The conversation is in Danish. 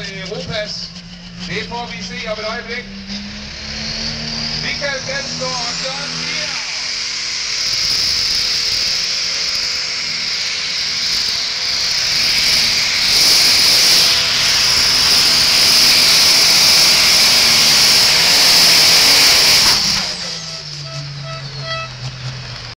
øh, ropas. Det får vi se om et øjeblik. Michael